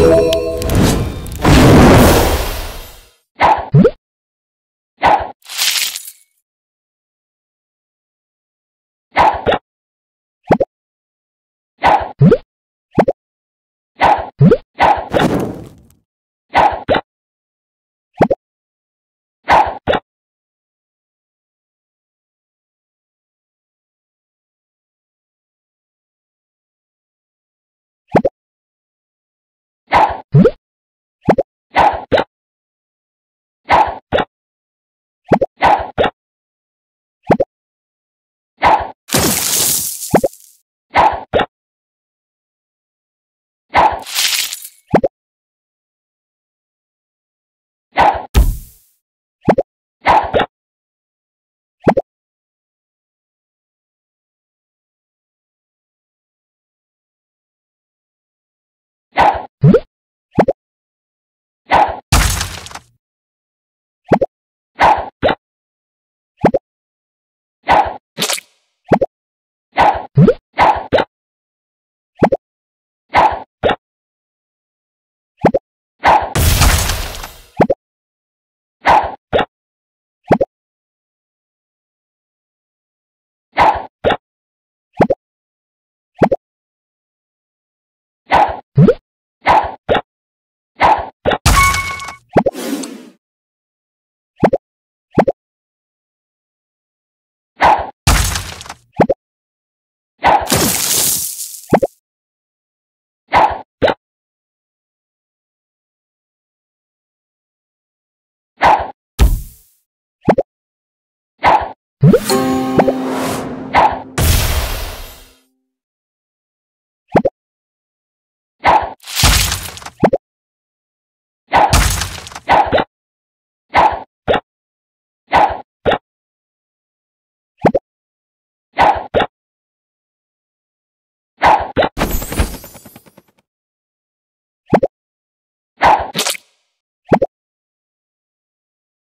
Música thank you